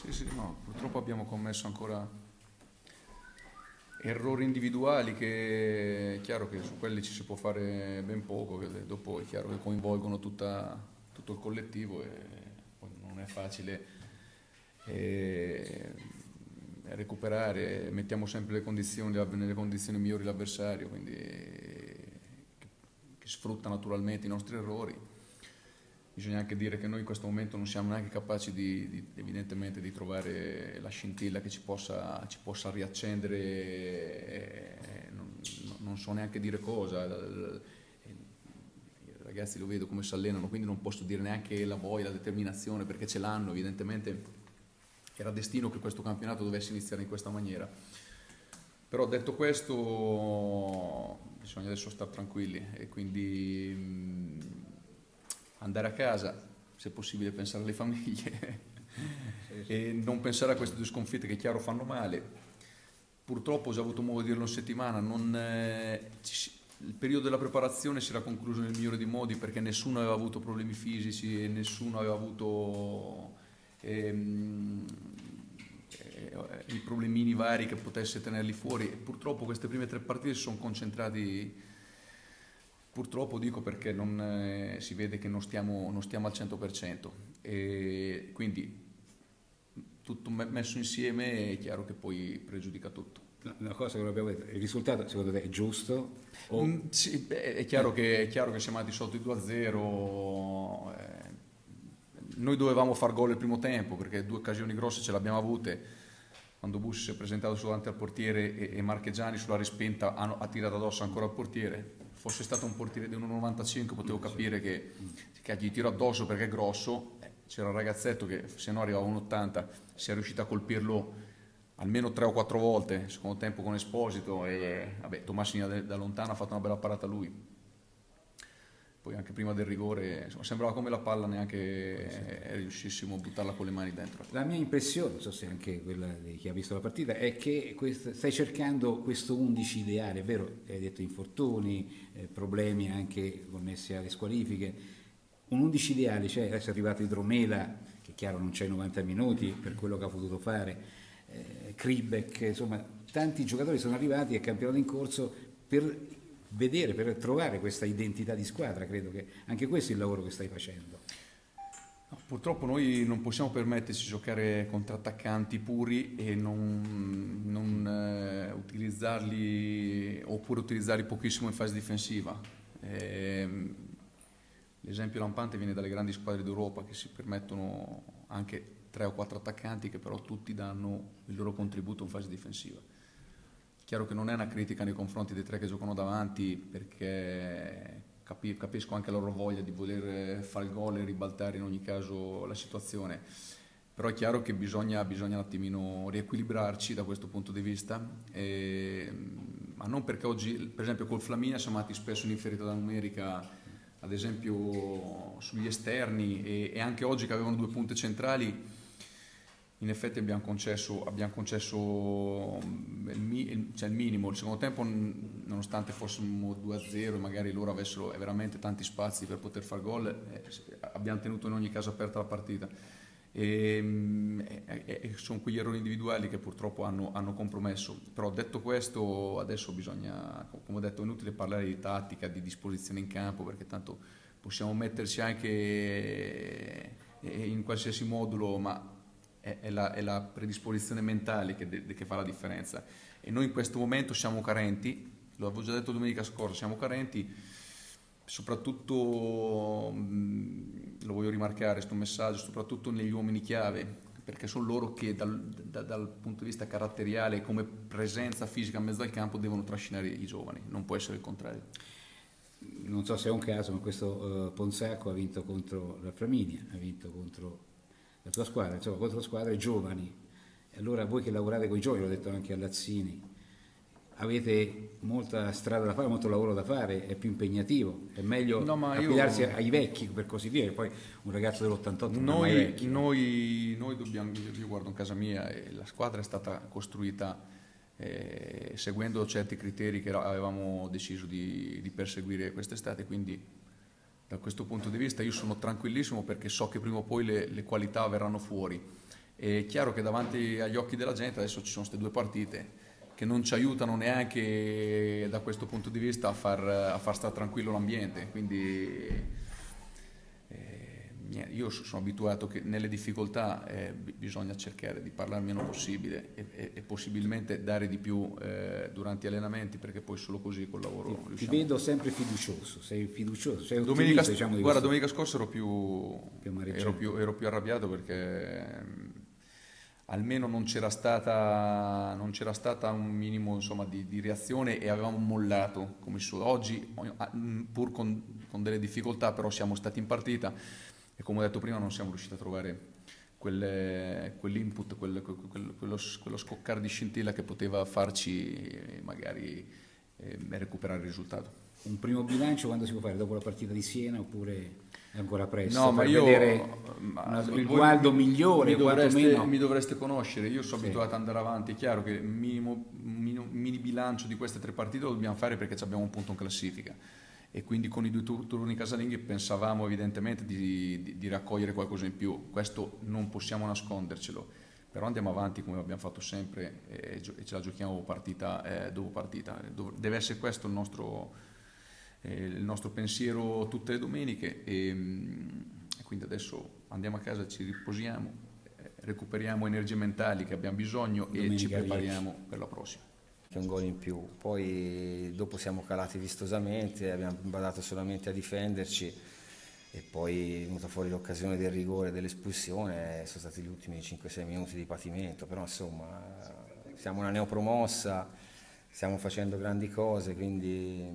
Sì, sì, no, purtroppo abbiamo commesso ancora errori individuali che è chiaro che su quelli ci si può fare ben poco, dopo è chiaro che coinvolgono tutta, tutto il collettivo e non è facile eh, recuperare, mettiamo sempre le condizioni, nelle condizioni migliori l'avversario, quindi che sfrutta naturalmente i nostri errori bisogna anche dire che noi in questo momento non siamo neanche capaci di, di, evidentemente di trovare la scintilla che ci possa, ci possa riaccendere, eh, non, non, so neanche dire cosa, i ragazzi lo vedo come si allenano, quindi non posso dire neanche la voglia, la determinazione, perché ce l'hanno, evidentemente era destino che questo campionato dovesse iniziare in questa maniera. Però detto questo bisogna adesso stare tranquilli e quindi andare a casa, se possibile pensare alle famiglie sì, sì. e non pensare a queste due sconfitte che chiaro fanno male. Purtroppo ho già avuto modo di dirlo in settimana, non, eh, il periodo della preparazione si era concluso nel migliore dei modi perché nessuno aveva avuto problemi fisici e nessuno aveva avuto ehm, eh, i problemini vari che potesse tenerli fuori. E purtroppo queste prime tre partite si sono concentrati Purtroppo dico perché non, eh, si vede che non stiamo, non stiamo al 100% e quindi tutto messo insieme è chiaro che poi pregiudica tutto. Una cosa che non abbiamo detto, il risultato secondo te è giusto? O... Mm, sì, beh, è, chiaro che, è, chiaro che, siamo andati sotto i 2-0, eh, noi dovevamo far gol il primo tempo perché due occasioni grosse ce le abbiamo avute, quando Bush si è presentato davanti al portiere e, e Marchegiani sulla respinta hanno, ha tirato addosso ancora al portiere, fosse stato un portiere di 1,95 potevo capire che, che gli tiro addosso perché è grosso, eh, c'era un ragazzetto che se no arrivava a 1,80, si è riuscito a colpirlo almeno tre o quattro volte, secondo tempo con Esposito e vabbè, Tomassini da, da lontano ha fatto una bella parata lui poi anche prima del rigore insomma, sembrava come la palla neanche sì. riuscissimo a buttarla con le mani dentro. La mia impressione, non so se anche quella di chi ha visto la partita, è che quest- stai cercando questo 11 ideale, è vero, hai detto infortuni, eh, problemi anche connessi alle squalifiche, un 11 ideale, cioè adesso è arrivato Idromela, che chiaro non c'è 90 minuti per quello che ha potuto fare, eh, Kribek, insomma tanti giocatori sono arrivati al campionato in corso per vedere, per trovare questa identità di squadra, credo che anche questo è il lavoro che stai facendo. No, purtroppo noi non possiamo permetterci di giocare contro attaccanti puri e non, non eh, utilizzarli oppure utilizzarli pochissimo in fase difensiva. Eh, l'esempio lampante viene dalle grandi squadre d'Europa che si permettono anche tre o quattro attaccanti che però tutti danno il loro contributo in fase difensiva. Chiaro che non è una critica nei confronti dei tre che giocano davanti perché capisco anche la loro voglia di voler fare il gol e ribaltare in ogni caso la situazione, però è chiaro che bisogna, bisogna un attimino riequilibrarci da questo punto di vista, e, ma non perché oggi, per esempio col Flaminia siamo andati spesso in inferita numerica, ad esempio sugli esterni e, e anche oggi che avevano due punte centrali in effetti abbiamo concesso, abbiamo concesso mm, il, cioè il, minimo, il secondo tempo nonostante fossimo 2-0 e magari loro avessero veramente tanti spazi per poter fare gol, eh, abbiamo tenuto in ogni caso aperta la partita. E, mm, e, e, sono quegli errori individuali che purtroppo hanno, hanno, compromesso. Però detto questo, adesso bisogna, come ho detto, è inutile parlare di tattica, di disposizione in campo, perché tanto possiamo metterci anche eh, in qualsiasi modulo, ma è, è, la, è la, predisposizione mentale che, de, che, fa la differenza. E noi in questo momento siamo carenti, lo avevo già detto domenica scorsa, siamo carenti, soprattutto, lo voglio rimarcare questo messaggio, soprattutto negli uomini chiave, perché sono loro che dal, da, dal, punto di vista caratteriale, come presenza fisica in mezzo al campo, devono trascinare i giovani, non può essere il contrario. Non so se è un caso, ma questo uh, Ponsacco ha vinto contro la Flaminia, ha vinto contro la tua squadra, insomma, contro squadre giovani. E allora voi che lavorate con i giovani, l'ho detto anche a Lazzini, avete molta strada da fare, molto lavoro da fare, è più impegnativo, è meglio no, affidarsi io... ai vecchi per così dire, poi un ragazzo dell'88 noi, noi, noi dobbiamo, io guardo in casa mia e la squadra è stata costruita eh, seguendo certi criteri che avevamo deciso di, di perseguire quest'estate, quindi da questo punto di vista io sono tranquillissimo perché so che prima o poi le, le qualità verranno fuori È chiaro che davanti agli occhi della gente adesso ci sono queste due partite che non ci aiutano neanche da questo punto di vista a far, a far stare tranquillo l'ambiente. Quindi io sono abituato che nelle difficoltà eh, bisogna cercare di parlare il meno possibile e, e, e possibilmente dare di più eh, durante gli allenamenti perché poi solo così col lavoro ti, riusciamo. Ti vedo sempre fiducioso, sei fiducioso, sei domenica, diciamo, di guarda, domenica scorsa ero più, più ero, più, ero più arrabbiato perché mh, almeno non c'era stata, non c'era stata un minimo insomma, di, di, reazione e avevamo mollato come su. Oggi, pur con, con delle difficoltà, però siamo stati in partita e come ho detto prima non siamo riusciti a trovare quelle, quell'input, quel, quel, quello, quello, scoccare di scintilla che poteva farci magari eh, recuperare il risultato. Un primo bilancio quando si può fare? Dopo la partita di Siena oppure è ancora presto? No, ma io, una, il gualdo migliore, mi dovreste, mi dovreste, conoscere, io sono sì. abituato ad andare avanti, è chiaro che il minimo, minimo, mini bilancio di queste tre partite lo dobbiamo fare perché abbiamo un punto in classifica e quindi con i due turni casalinghi pensavamo evidentemente di, di, di, raccogliere qualcosa in più, questo non possiamo nascondercelo, però andiamo avanti come abbiamo fatto sempre e, e ce la giochiamo partita eh, dopo partita, deve essere questo il nostro, eh, il nostro pensiero tutte le domeniche. E, e, quindi adesso andiamo a casa, ci riposiamo, eh, recuperiamo energie mentali che abbiamo bisogno Domenica e ci prepariamo 10. per la prossima che un gol in più. Poi dopo siamo calati vistosamente, abbiamo badato solamente a difenderci e poi è venuta fuori l'occasione del rigore, dell'espulsione, sono stati gli ultimi 5-6 minuti di patimento, però insomma siamo una neopromossa, stiamo facendo grandi cose, quindi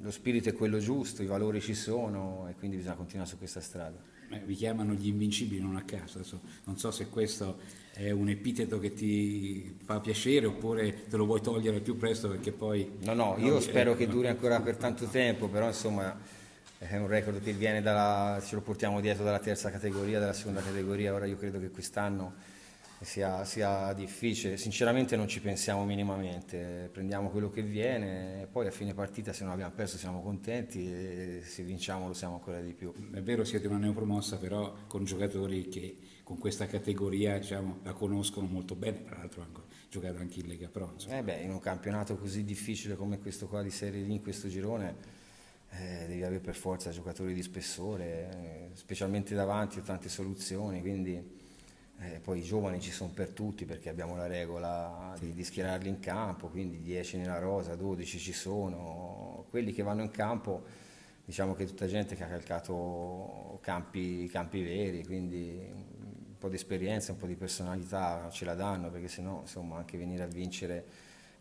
lo spirito è quello giusto, i valori ci sono e quindi bisogna continuare su questa strada. Eh, vi chiamano gli invincibili non a caso, non so se questo è un epiteto che ti fa piacere oppure te lo vuoi togliere più presto perché poi... No, no, io no, spero che duri ancora per tanto tempo, però insomma è un record che viene dalla, ce lo portiamo dietro dalla terza categoria, dalla seconda categoria, ora io credo che quest'anno sia, sia difficile, sinceramente non ci pensiamo minimamente, prendiamo quello che viene, poi a fine partita se non abbiamo perso siamo contenti e se vinciamo lo siamo ancora di più. È vero siete una neopromossa però con giocatori che con questa categoria diciamo, la conoscono molto bene, tra l'altro hanno giocato anche in Lega Pro. Eh beh, in un campionato così difficile come questo qua di Serie D in questo girone eh, devi avere per forza giocatori di spessore, eh, specialmente davanti ho tante soluzioni, quindi eh, poi i giovani ci sono per tutti perché abbiamo la regola di, di, schierarli in campo, quindi 10 nella rosa, 12 ci sono, quelli che vanno in campo diciamo che è tutta gente che ha calcato campi, campi veri, quindi po' di esperienza, un po' di personalità ce la danno, perché sennò insomma anche venire a vincere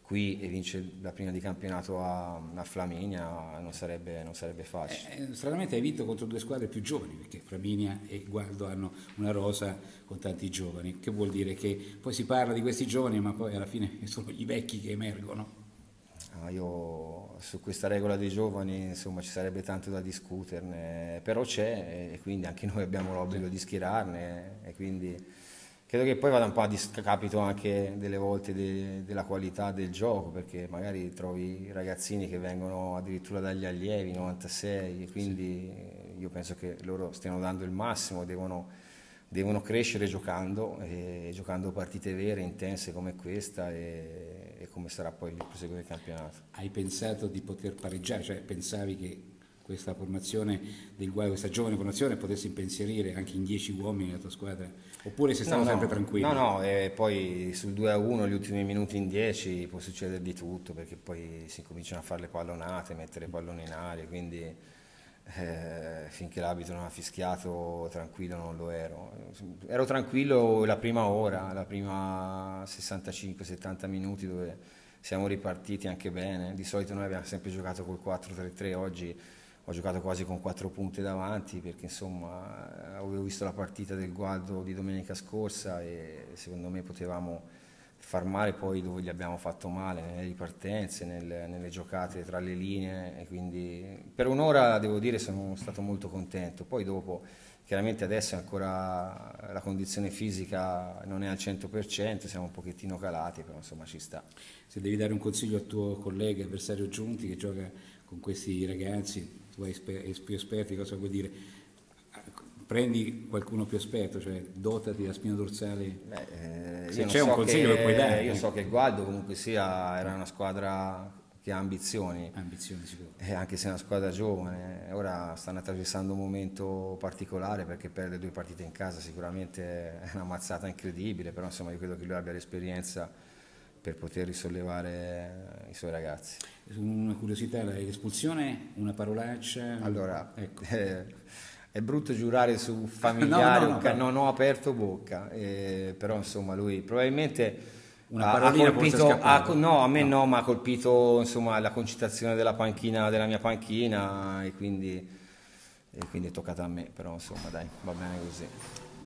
qui e vincere la prima di campionato a, a Flaminia non sarebbe, non sarebbe facile. Eh, eh, stranamente hai vinto contro due squadre più giovani, perché Flaminia e Gualdo hanno una rosa con tanti giovani, che vuol dire che poi si parla di questi giovani, ma poi alla fine sono i vecchi che emergono. Ah, io su questa regola dei giovani insomma ci sarebbe tanto da discuterne, però c'è e quindi anche noi abbiamo l'obbligo di schierarne e quindi credo che poi vada un po' a discapito anche delle volte de, della qualità del gioco perché magari trovi ragazzini che vengono addirittura dagli allievi 96 e quindi io penso che loro stiano dando il massimo, devono devono crescere giocando, e giocando partite vere, intense come questa e, e come sarà poi il proseguo del campionato. Hai pensato di poter pareggiare, cioè pensavi che questa formazione del Guai, questa giovane formazione potesse impensierire anche in 10 uomini nella tua squadra? Oppure sei stato no, sempre tranquillo? No, no, e poi sul 2 a 1 gli ultimi minuti in 10 può succedere di tutto perché poi si cominciano a fare le pallonate, mettere pallone in aria, quindi eh, finché l'abito non ha fischiato tranquillo non lo ero. Ero tranquillo la prima ora, la prima 65-70 minuti dove siamo ripartiti anche bene. Di solito noi abbiamo sempre giocato col 4-3-3, oggi ho giocato quasi con 4 punti davanti perché insomma avevo visto la partita del Gualdo di domenica scorsa e secondo me potevamo far male poi dove gli abbiamo fatto male, nelle ripartenze, nelle, nelle giocate tra le linee quindi per un'ora devo dire sono stato molto contento, poi dopo chiaramente adesso ancora la condizione fisica non è al 100%, siamo un pochettino calati, però insomma ci sta. Se devi dare un consiglio al tuo collega, avversario Giunti che gioca con questi ragazzi, tu hai più esperti, cosa vuoi dire? prendi qualcuno più esperto, cioè dotati la spina dorsale. Beh, eh, Se c'è non un so consiglio che- che puoi dare, Io eh. so che Gualdo comunque sia era una squadra che ha ambizioni. Ambizioni sicuro. Eh, anche se è una squadra giovane, ora stanno attraversando un momento particolare perché perdere due partite in casa sicuramente è una mazzata incredibile, però insomma io credo che lui abbia l'esperienza per poter risollevare i suoi ragazzi. Una curiosità, l'espulsione, una parolaccia. Allora, ecco. eh, è brutto giurare su familiari, No, no, no, non ho aperto bocca, eh, però insomma lui probabilmente Una ha- colpito, ha no, a me no. ma ha colpito insomma la concitazione della panchina, della mia panchina e quindi, e quindi è toccata a me, però insomma dai, va bene così.